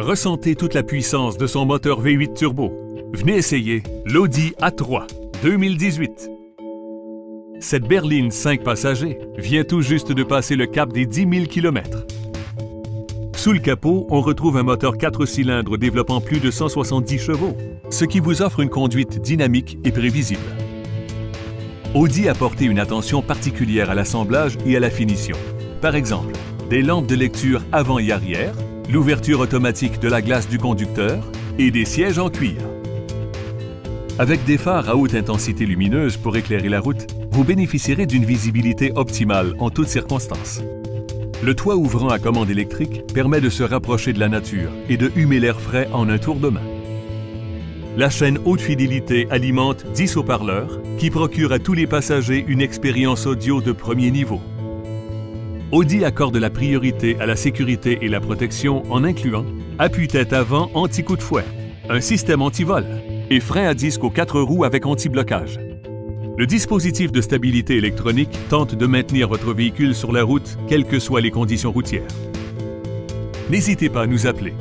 Ressentez toute la puissance de son moteur V8 turbo. Venez essayer l'Audi A3 2018. Cette berline 5 passagers vient tout juste de passer le cap des 10 000 km. Sous le capot, on retrouve un moteur 4 cylindres développant plus de 170 chevaux, ce qui vous offre une conduite dynamique et prévisible. Audi a porté une attention particulière à l'assemblage et à la finition. Par exemple, des lampes de lecture avant et arrière, l'ouverture automatique de la glace du conducteur et des sièges en cuir. Avec des phares à haute intensité lumineuse pour éclairer la route, vous bénéficierez d'une visibilité optimale en toutes circonstances. Le toit ouvrant à commande électrique permet de se rapprocher de la nature et de humer l'air frais en un tour de main. La chaîne haute fidélité alimente 10 haut-parleurs qui procurent à tous les passagers une expérience audio de premier niveau. Audi accorde la priorité à la sécurité et la protection en incluant appui-tête avant anti-coup de fouet, un système anti-vol et frein à disque aux quatre roues avec anti-blocage. Le dispositif de stabilité électronique tente de maintenir votre véhicule sur la route, quelles que soient les conditions routières. N'hésitez pas à nous appeler